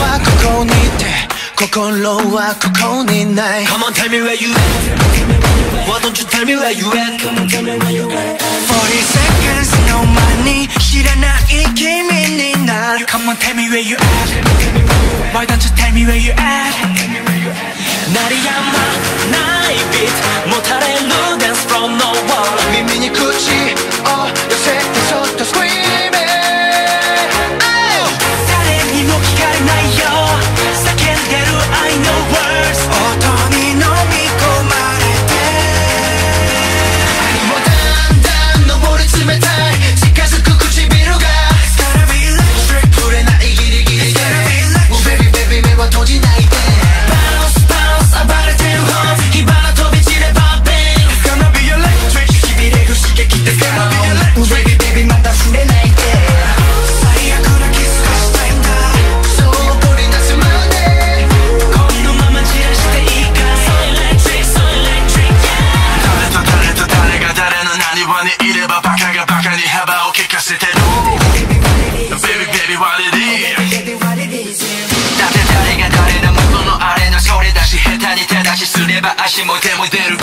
はここにいて心はここにない Come on tell me where you at Why don't you tell me where you at Come on tell me where you at 40 seconds の前に知らない君になる Come on tell me where you at Why don't you tell me where you at にいればバカがバカに幅を利かせてる。Baby baby what it is? だって誰が誰の元のあれのそれだし下手に手出しすれば足も手も出る。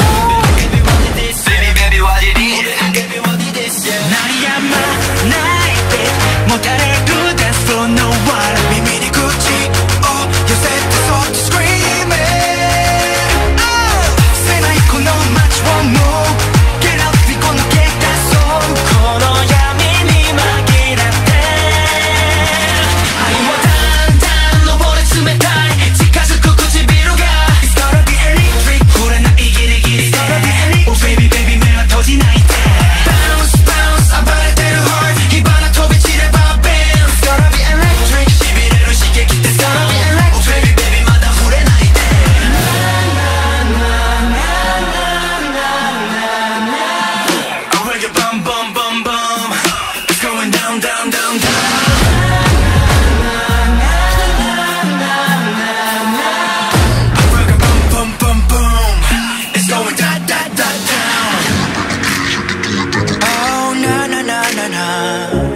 time.